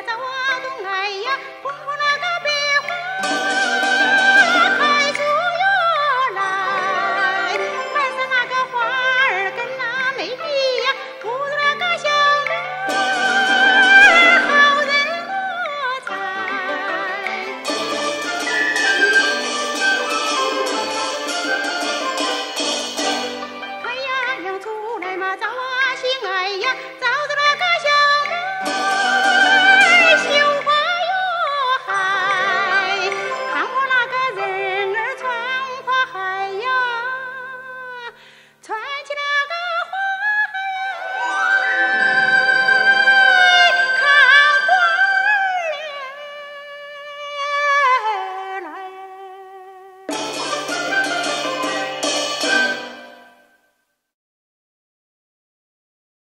那呀，红红那个百花开出哟来，那个花儿跟那呀，那个小儿好人多才。出来嘛早啊！